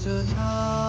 जो था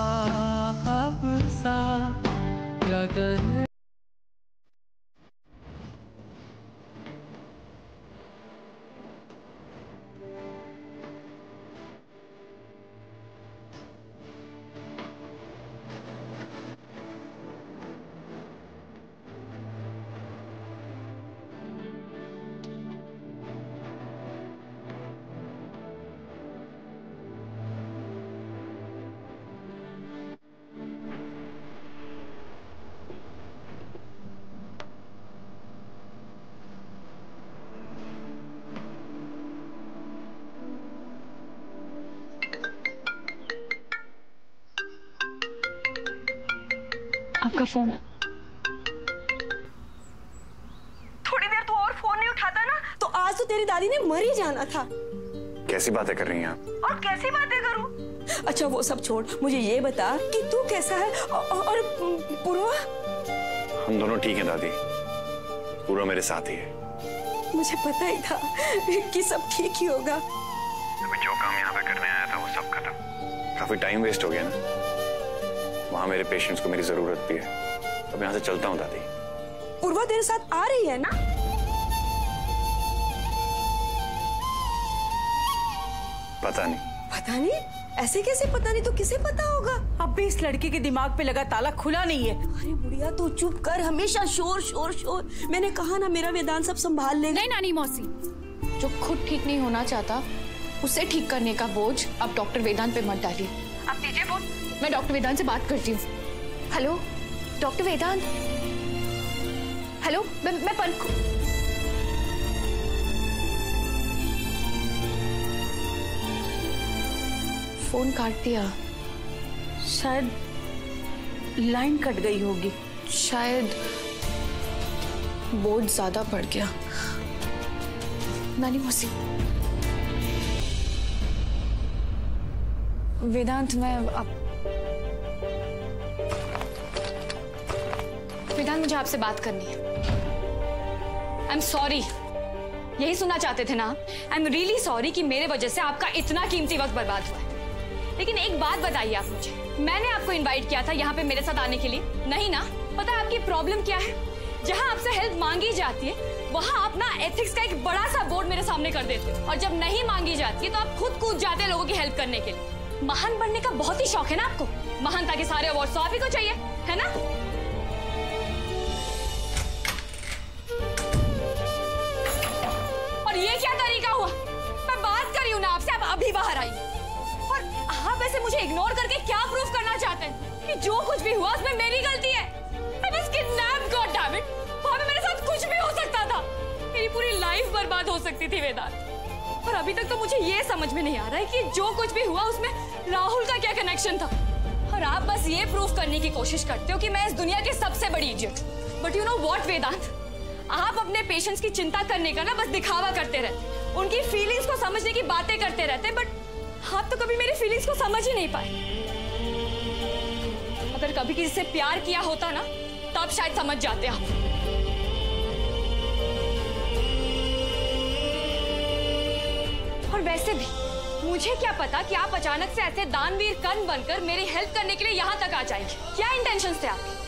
आपका फ़ोन थोड़ी देर तू और फ़ोन नहीं उठाता ना तो आज तो तेरी दादी ने मर ही जाना था। कैसी बातें कर रही हैं आप? और कैसी बातें करूँ? अच्छा वो सब छोड़ मुझे ये बता कि तू कैसा है और, पूर्वा? हम दोनों ठीक हैं दादी। पूरा मेरे साथ ही है। मुझे पता ही था कि सब ठीक ही होगा। अभी जो काम यहाँ पे करने आया था वो सब खत्म। काफ़ी टाइम वेस्ट हो गया ना। वहाँ मेरे पेशेंट्स को मेरी ज़रूरत भी है। अब यहाँ से चलता हूँ दादी। पूर्वा तेरे साथ आ रही है ना? पता नहीं। पता नहीं? ऐसे कैसे पता नहीं? तो किसे पता होगा? अब भी इस लड़के के दिमाग पे लगा ताला खुला नहीं है। अरे बुढ़िया तू चुप कर। हमेशा शोर शोर शोर। मैंने कहा ना मेरा वेदांत सब संभाल लेगा नहीं नानी मौसी जो खुद ठीक नहीं होना चाहता उसे ठीक करने का बोझ अब डॉक्टर वेदांत पे मत डालिए। अब दीजिए फ़ोन मैं डॉक्टर वेदांत से बात करती हूँ। हेलो? डॉक्टर वेदांत? हेलो? मैं मैं पंख फ़ोन काट दिया। शायद लाइन कट गई होगी। शायद बोर्ड ज़्यादा पड़ गया। नानी मौसी। वेदांत, मैं अब वेदांत, मुझे आपसे बात करनी है। आई एम सॉरी यही सुनना चाहते थे ना? आई एम रियली सॉरी कि मेरे वजह से आपका इतना कीमती वक्त बर्बाद हुआ है। लेकिन एक बात बताइए आप मुझे। मैंने आपको इनवाइट किया था यहाँ पे मेरे साथ आने के लिए। नहीं ना? पता आपकी प्रॉब्लम क्या है? जहाँ आपसे हेल्प मांगी जाती है, वहाँ आप ना एथिक्स का एक बड़ा सा बोर्ड मेरे सामने कर देते हो। और जब नहीं मांगी जाती है तो आप खुद कूद जाते हैं लोगों की हेल्प करने के लिए। महान बनने का बहुत ही शौक है ना आपको? महानता के सारे अवार्ड तो आप ही को चाहिए, है ना? और ये क्या तरीका हुआ? मैं बात कर रही हूँ ना आपसे, आप अभी बाहर आई और आप ऐसे मुझे इग्नोर करके क्या प्रूफ करना चाहते हैं? कि जो कुछ भी हुआ, उसमें मेरी गलती है। मेरे साथ कुछ भी हो सकता था। मेरी पूरी लाइफ बर्बाद हो सकती थी, वेदांत। और अभी तक तो मुझे ये समझ में नहीं आ रहा है कि जो कुछ भी हुआ उसमें राहुल का क्या कनेक्शन था। और आप बस ये प्रूफ करने की कोशिश करते हो कि मैं इस दुनिया की सबसे बड़ी idiot but you know what Vedant? आप अपने पेशेंट्स की चिंता करने का ना बस दिखावा करते रहते। उनकी फीलिंग्स को समझने की बातें करते रहते बट आप तो कभी मेरी फीलिंग्स को समझ ही नहीं पाए। अगर कभी किसी से प्यार किया होता ना तब शायद समझ जाते आप। और वैसे भी, मुझे क्या पता कि आप अचानक से ऐसे दानवीर कर्ण बनकर मेरी हेल्प करने के लिए यहाँ तक आ जाएँगे। क्या इंटेंशन थे आपके?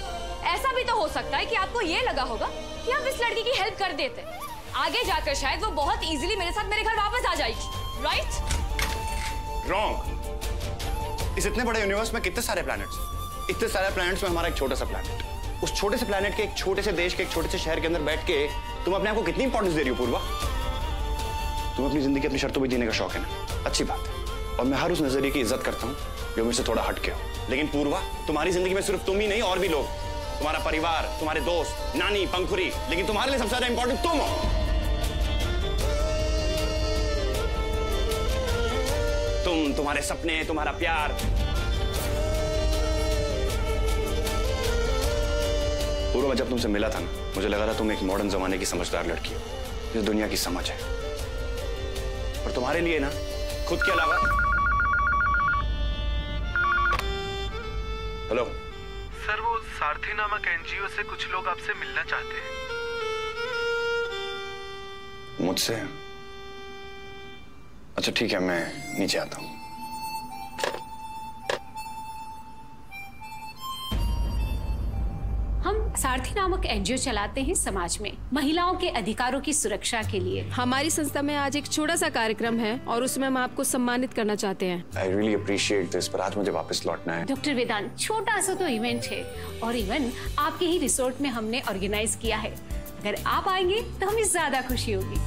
ऐसा भी तो हो सकता है कि आपको ये लगा होगा कि आप इस लड़की की हेल्प कर देते। आगे जाकर शायद वो बहुत इजीली मेरे साथ मेरे घर वापस आ जाएगी। राइट रॉन्ग इस इतने बड़े यूनिवर्स में कितने सारे प्लैनेट्स इतने सारे प्लैनेट्स में हमारा एक छोटा सा प्लैनेट उस छोटे से प्लैनेट के एक छोटे से देश के एक छोटे से शहर के अंदर बैठ के तुम अपने आप को कितनी इंपॉर्टेंस दे रही हो, पूर्वा? तुम अपनी ज़िंदगी अपनी शर्तों पर जीने का शौक है ना। अच्छी बात है। और मैं हर उस नज़रिए की इज़्ज़त करता हूँ जो मुझसे थोड़ा हटके हो। लेकिन पूर्वा, तुम्हारी ज़िंदगी में सिर्फ़ तुम ही नहीं, और भी लोग। तुम्हारा परिवार, तुम्हारे दोस्त, नानी पंखुरी लेकिन तुम्हारे लिए सबसे ज़्यादा इंपॉर्टेंट तुम हो। तुम तुम्हारे सपने, तुम्हारा प्यार। पूर्व, जब तुमसे मिला था ना, मुझे लगा था तुम एक मॉडर्न जमाने की समझदार लड़की हो। इस दुनिया की समझ है। और तुम्हारे लिए ना खुद के अलावा। हेलो। सर वो सारथी नामक एनजीओ से कुछ लोग आपसे मिलना चाहते हैं। मुझसे? अच्छा ठीक है मैं नीचे आता हूँ। सारथी नामक एनजीओ चलाते हैं समाज में महिलाओं के अधिकारों की सुरक्षा के लिए। हमारी संस्था में आज एक छोटा सा कार्यक्रम है और उसमें हम आपको सम्मानित करना चाहते हैं। आई रियली अप्रिशिएट दिस पर आज मुझे वापस लौटना है। डॉक्टर वेदांत छोटा सा तो इवेंट है और इवेंट आपके ही रिसोर्ट में हमने ऑर्गेनाइज किया है। अगर आप आएँगे तो हमें ज़्यादा खुशी होगी।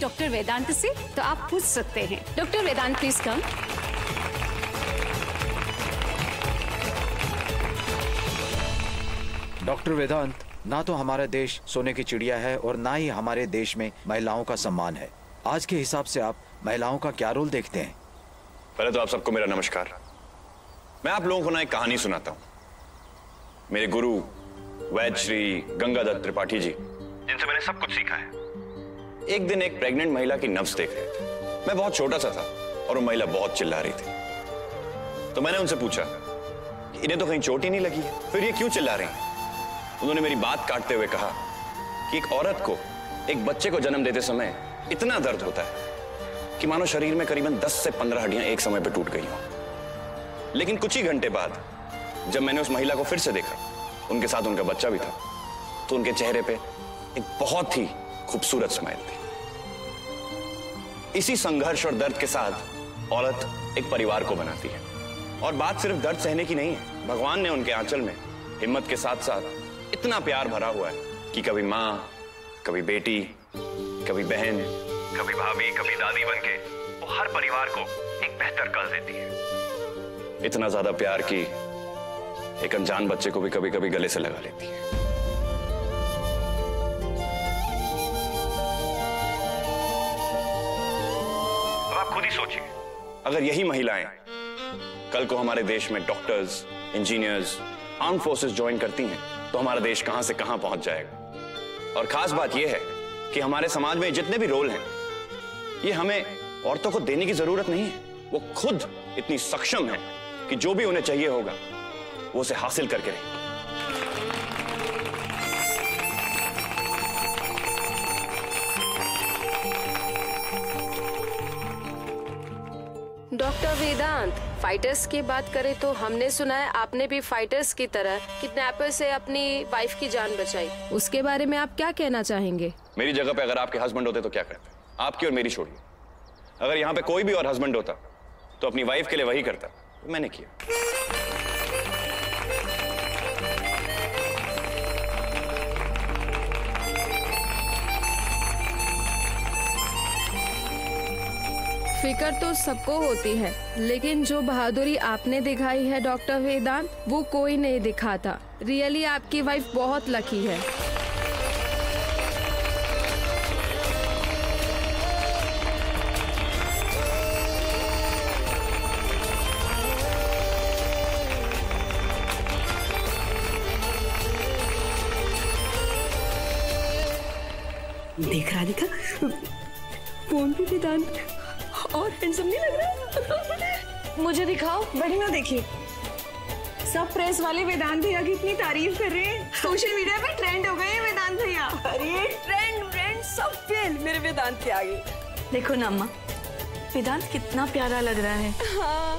डॉक्टर वेदांत से तो आप पूछ सकते हैं। Doctor Vedant please come doctor Vedant ना तो हमारा देश सोने की चिड़िया है और ना ही हमारे देश में महिलाओं का सम्मान है। आज के हिसाब से आप महिलाओं का क्या रोल देखते हैं? पहले तो आप सबको मेरा नमस्कार। मैं आप लोगों को ना एक कहानी सुनाता हूँ। मेरे गुरु वैद्य श्री गंगादत्त त्रिपाठी जी। जिनसे मैंने सब कुछ सीखा है। एक दिन एक प्रेग्नेंट महिला की नब्ज देख रहे थे। मैं बहुत छोटा सा था और वो महिला बहुत चिल्ला रही थी। तो मैंने उनसे पूछा, इन्हें तो कहीं चोट ही नहीं लगी? फिर ये क्यों चिल्ला रही हैं? उन्होंने मेरी बात काटते हुए कहा कि एक औरत को एक बच्चे को जन्म देते समय इतना दर्द होता है कि मानो शरीर में करीबन 10 से 15 हड्डियाँ एक समय पर टूट गई हों। लेकिन कुछ ही घंटे बाद जब मैंने उस महिला को फिर से देखा, उनके साथ उनका बच्चा भी था तो उनके चेहरे पे एक बहुत ही खूबसूरत स्माइल थी। इसी संघर्ष और दर्द के साथ औरत एक परिवार को बनाती है। और बात सिर्फ़ दर्द सहने की नहीं है, भगवान ने उनके आंचल में हिम्मत के साथ साथ इतना प्यार भरा हुआ है कि कभी माँ, कभी बेटी, कभी बहन, कभी भाभी, कभी दादी बनके वो हर परिवार को एक बेहतर कल देती है। इतना ज़्यादा प्यार कि एक अनजान बच्चे को भी कभी कभी गले से लगा लेती है। अगर यही महिलाएँ कल को हमारे देश में doctors engineers arm forces join करती हैं तो हमारा देश कहाँ से कहाँ पहुँच जाएगा? और खास बात यह है कि हमारे समाज में जितने भी रोल हैं, ये हमें औरतों को देने की ज़रूरत नहीं है। वो खुद इतनी सक्षम है कि जो भी उन्हें चाहिए होगा, वो उसे हासिल करके रहें। डॉक्टर वेदांत फाइटर्स की बात करें तो हमने सुना है आपने भी फाइटर्स की तरह किडनैपर से अपनी वाइफ की जान बचाई। उसके बारे में आप क्या कहना चाहेंगे? मेरी जगह पे अगर आपके हस्बैंड होते तो क्या करते? आपकी और मेरी छोड़िए। अगर यहाँ पे कोई भी और हस्बैंड होता तो अपनी वाइफ के लिए वही करता। मैंने किया। फिकर तो सबको होती है, लेकिन जो बहादुरी आपने दिखाई है, डॉक्टर वेदांत, वो कोई नहीं दिखाता। रियली आपकी वाइफ बहुत लकी है। देख देखा फ़ोन पे वेदांत हैंडसम नहीं लग रहा? मुझे दिखाओ। बढ़िया देखिए। सब प्रेस वाले वेदांत भैया की इतनी तारीफ़ कर रहे हैं। सोशल मीडिया पे ट्रेंड हो गए हैं वेदांत भैया। अरे ट्रेंड ट्रेंड सब फेल मेरे वेदांत के आगे। देखो ना अम्मा वेदांत कितना प्यारा लग रहा है। हाँ।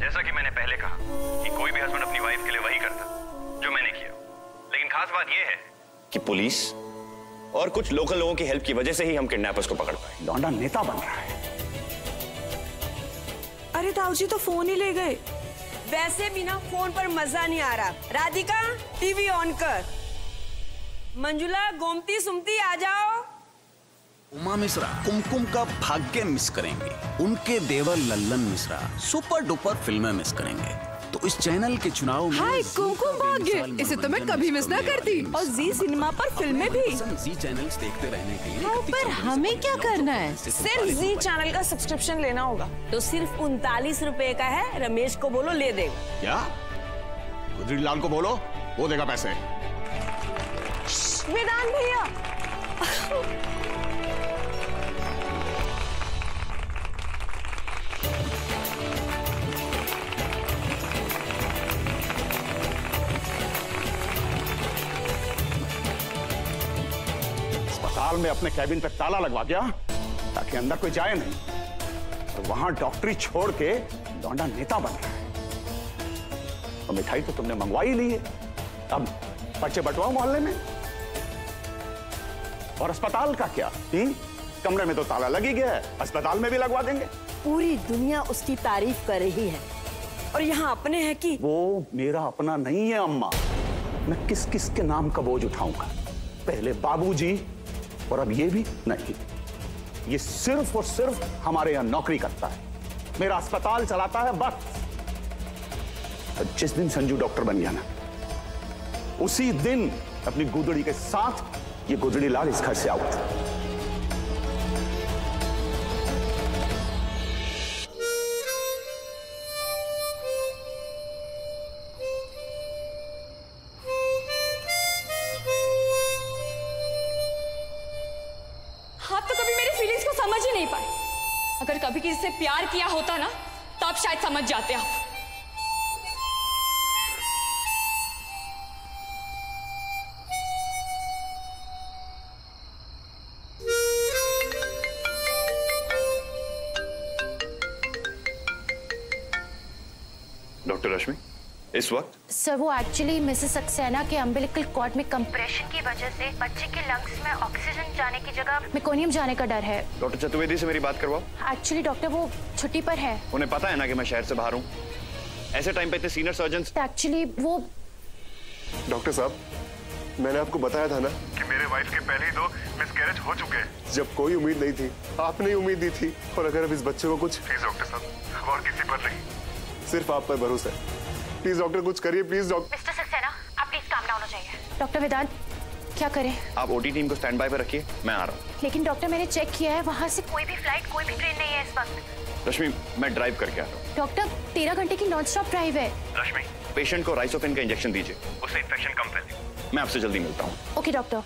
जैसा कि मैंने पहले कहा कि कोई भी हस्बैंड अपनी वाइफ के लिए वही करता जो मैंने किया। लेकिन खास बात यह है कि पुलिस और कुछ लोकल लोगों की हेल्प की वजह से ही हम किडनैपर्स को पकड़ पाए। लौंडा नेता बन रहा है। अरे ताऊ जी तो फ़ोन ही ले गए। वैसे भी ना फ़ोन पर मज़ा नहीं आ रहा। राधिका टीवी ऑन कर। मंजुला गोमती सुमती आ जाओ। उमा मिश्रा कुमकुम का भाग्य मिस करेंगे। उनके देवर लल्लन मिश्रा सुपर डुपर फ़िल्में मिस करेंगे। तो इस चैनल के चुनाव में हाय कुमकुम भाग्य। इसे तो मैं कभी मिस ना करती। और जी सिनेमा पर फ़िल्में भी। जी चैनल्स देखते रहने के लिए हाँ, पर हमें क्या करना है? सिर्फ़ जी चैनल का सब्सक्रिप्शन लेना होगा। तो सिर्फ़ उनतालीस रूपए का है रमेश को बोलो ले दे। क्या? गुजरी लाल को बोलो वो देगा पैसे। वेदांत भैया। अस्पताल में अपने कैबिन पर ताला लगवा गया ताकि अंदर कोई जाए नहीं। और वहाँ डॉक्टरी छोड़ के लौंडा नेता बन रहा है। और मिठाई तो तुमने मंगवा ही ली है। अब पर्चे बंटवाओ मोहल्ले में। और अस्पताल का क्या? ही? कमरे में तो ताला लग ही गया है। अस्पताल में भी लगवा देंगे। पूरी दुनिया उसकी तारीफ़ कर रही है। और यहाँ अपने हैं कि वो मेरा अपना नहीं है अम्मा। मैं किस किस के नाम का बोझ उठाऊँगा? पहले बाबूजी और अब ये भी नहीं। ये सिर्फ़ और सिर्फ़ हमारे यहाँ नौकरी करता है। मेरा अस्पताल चलाता है बस। जिस दिन संजू डॉक्टर बन गया ना, उसी दिन अपनी गुदड़ी के साथ ये गुदड़ी लाल इस घर से आउट। किसी से प्यार किया होता ना तब शायद समझ जाते आप। इस वक्त? सर वो एक्चुअली मिसेस सक्सेना के अम्बिलिकल कॉर्ड में कंप्रेशन की वजह से बच्चे के लंग्स में ऑक्सीजन जाने की जगह मेकोनियम जाने का डर है। डॉक्टर चतुर्वेदी से मेरी बात करवाओ। एक्चुअली डॉक्टर वो छुट्टी पर है। उन्हें पता है ना कि मैं शहर से बाहर हूँ। ऐसे टाइम पे इतने सीनियर सर्जन एक्चुअली वो डॉक्टर साहब मैंने आपको बताया था ना कि मेरे वाइफ के पहले ही दो मिसकैरेज हो चुके हैं। जब कोई उम्मीद नहीं थी आपने ही उम्मीद दी थी। और अगर अब इस बच्चे को कुछ प्लीज़ डॉक्टर साहब और किसी पर नहीं। सिर्फ़ आप पर भरोसा है। प्लीज़ डॉक्टर कुछ करिए प्लीज़ डॉक्टर मिस्टर सक्सेना आप प्लीज़ काम डाउन हो जाइए डॉक्टर वेदांत क्या करें? आप ओटी टीम को स्टैंड बाय पर रखिए मैं आ रहा हूँ। लेकिन डॉक्टर मैंने चेक किया है वहाँ से कोई भी फ़्लाइट कोई भी ट्रेन नहीं है इस वक्त। रश्मि मैं ड्राइव करके आ रहा हूँ। डॉक्टर तेरह घंटे की नॉन स्टॉप ड्राइव है। रश्मि पेशेंट को राइसोफेन का इंजेक्शन दीजिए। उससे इन्फेक्शन कम फैले मैं आपसे जल्दी मिलता हूँ। Okay doctor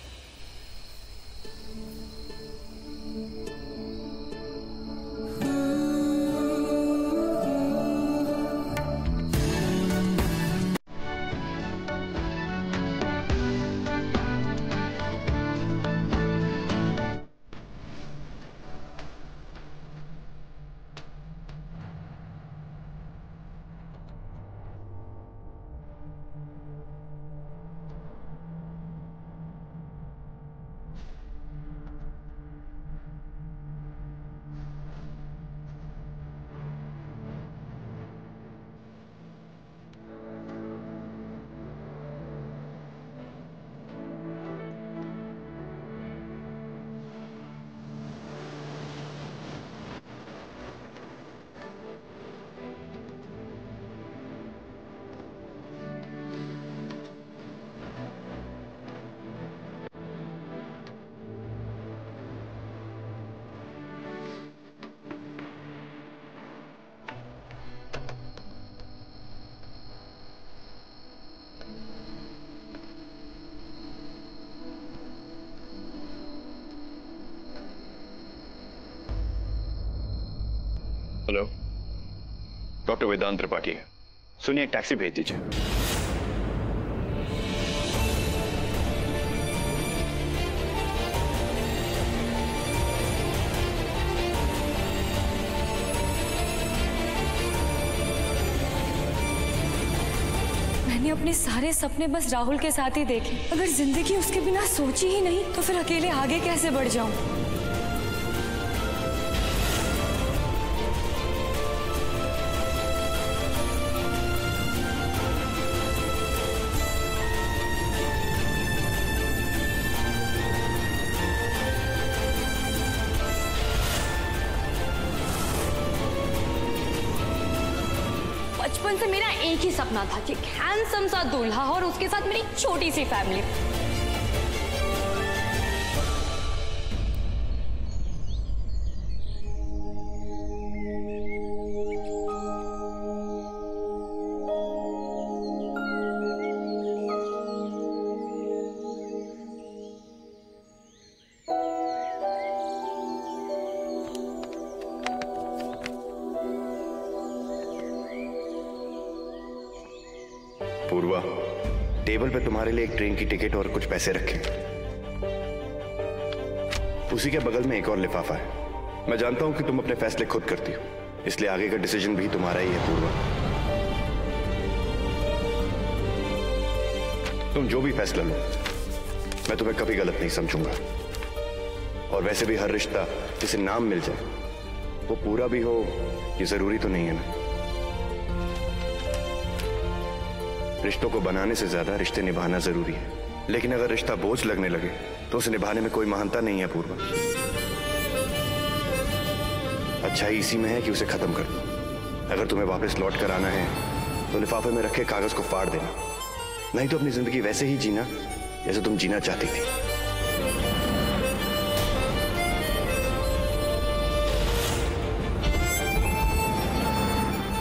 hello doctor Vedant Tripathi सुनिए टैक्सी भेज दीजिए। मैंने अपने सारे सपने बस राहुल के साथ ही देखे। अगर ज़िंदगी उसके बिना सोची ही नहीं तो फिर अकेले आगे कैसे बढ़ जाऊँ? बचपन से मेरा एक ही सपना था कि हैंडसम सा दूल्हा और उसके साथ मेरी छोटी सी फैमिली पूर्वा टेबल पे तुम्हारे लिए एक ट्रेन की टिकट और कुछ पैसे रखे। उसी के बगल में एक और लिफाफा है। मैं जानता हूँ कि तुम अपने फैसले खुद करती हो। इसलिए आगे का डिसीज़न भी तुम्हारा ही है पूर्वा तुम जो भी फैसला लो, मैं तुम्हें कभी गलत नहीं समझूँगा। और वैसे भी हर रिश्ता जिसे नाम मिल जाए, वो पूरा भी हो, ये ज़रूरी तो नहीं है ना? रिश्तों को बनाने से ज़्यादा रिश्ते निभाना ज़रूरी है। लेकिन अगर रिश्ता बोझ लगने लगे तो उसे निभाने में कोई महानता नहीं है, पूर्वा। अच्छाई इसी में है कि उसे खत्म कर दो। अगर तुम्हें वापस लौट कर आना है तो लिफाफे में रखे कागज़ को फाड़ देना। नहीं तो अपनी ज़िंदगी वैसे ही जीना, जैसे तुम जीना चाहती थी।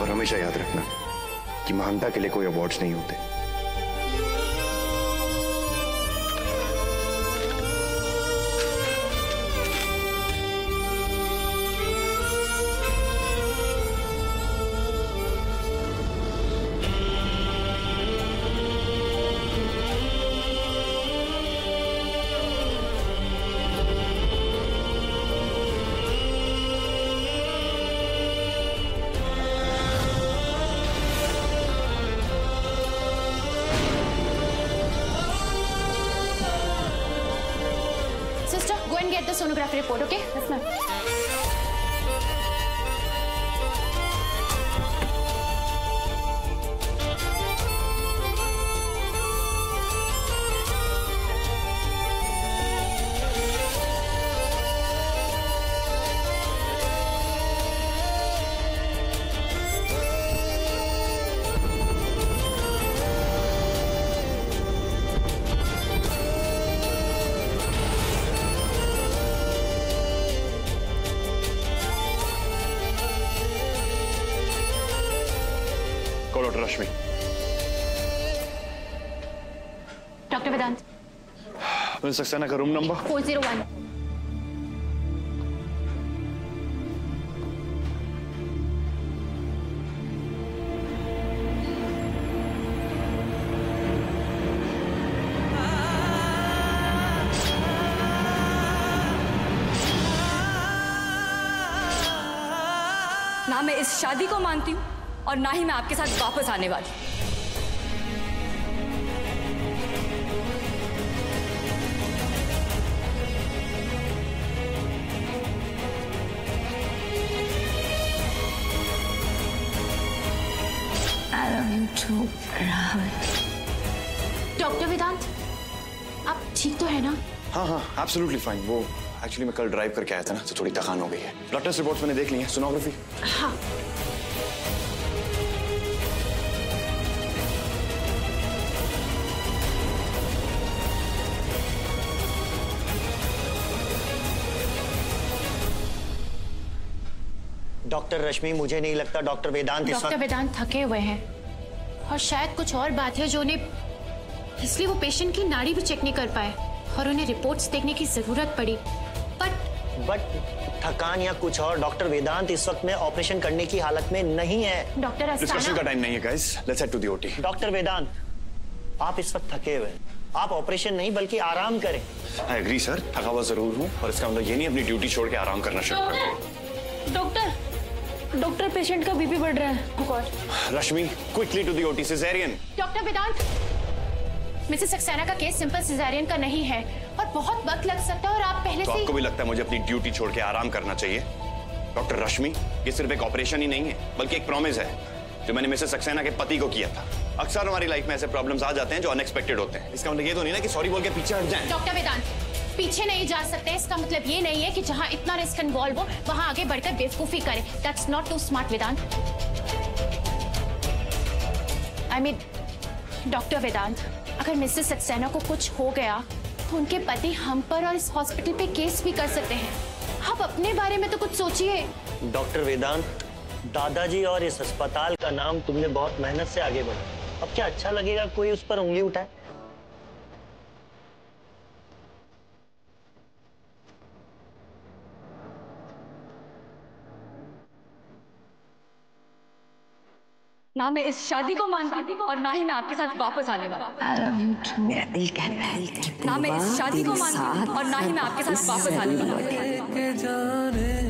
और हमेशा याद रखना कि महानता के लिए कोई अवार्ड्स नहीं होते। Sonography report okay? Yes ma'am Dr. Vedant, मिल सक्सेना का रूम नंबर 401. ना मैं इस शादी को मानती हूँ और ना ही मैं आपके साथ वापस आने वाली too, डॉक्टर वेदांत आप ठीक तो है ना? हाँ हाँ एब्सोल्युटली फाइन वो एक्चुअली मैं कल ड्राइव करके आया था ना तो थोड़ी थकान हो गई है। ब्लड टेस्ट रिपोर्ट्स मैंने देख ली है सोनोग्राफी हाँ। डॉक्टर रश्मि मुझे नहीं लगता डॉक्टर वेदांत डॉक्टर वेदांत थके हुए हैं। और शायद कुछ और बात है जो उन्हें इसलिए वो पेशेंट की नाड़ी भी चेक नहीं कर पाए और उन्हें रिपोर्ट्स देखने की ज़रूरत पड़ी। बट बट थकान या कुछ और डॉक्टर वेदांत इस वक्त में ऑपरेशन करने की हालत में नहीं है। डॉक्टर डिस्कशन का टाइम नहीं है guys let's head to the OT doctor Vedant आप इस वक्त थके हुए हैं। आप ऑपरेशन नहीं बल्कि आराम करें। आई एग्री सर थका हुआ ज़रूर हूँ और इसका मतलब ये नहीं अपनी ड्यूटी छोड़ के आराम करना शुरू कर दूँ। डॉक्टर डॉक्टर पेशेंट का बीपी बढ़ रहा है। Rashmi quickly to the OT caesarean doctor Vedant Mrs Saxena का केस सिंपल सिजेरियन का नहीं है और बहुत वक्त लग सकता है और आप पहले तो से आपको भी लगता है मुझे अपनी ड्यूटी छोड़ के आराम करना चाहिए? डॉक्टर रश्मि ये सिर्फ़ एक ऑपरेशन ही नहीं है बल्कि एक प्रॉमिस है जो मैंने मिसेस सक्सेना के पति को किया था। अक्सर हमारी लाइफ में ऐसे प्रॉब्लम्स आ जाते हैं जो अनएक्सपेक्टेड होते हैं। इसका मतलब ये तो नहीं ना कि सॉरी बोल के पीछे हट जाए। डॉक्टर वेदांत पीछे नहीं जा सकते। इसका मतलब ये नहीं है कि जहाँ इतना रिस्क इन्वॉल्व हो, वहाँ आगे बढ़कर बेवकूफ़ी करें। That's not too smart Vedant. I mean doctor Vedant, अगर मिसेस सक्सेना को कुछ हो गया तो उनके पति हम पर और इस हॉस्पिटल पे केस भी कर सकते हैं। आप अपने बारे में तो कुछ सोचिए। डॉक्टर वेदांत, दादाजी और इस अस्पताल का नाम तुमने बहुत मेहनत से आगे बढ़ा। अब क्या अच्छा लगेगा कोई उस पर उंगली उठाए? ना मैं इस शादी को मानती और ना ही मैं आपके साथ वापस आने वाला मेरा दिल कहता है ना मैं इस शादी को मानती और ना ही मैं आपके साथ वापस आने वाला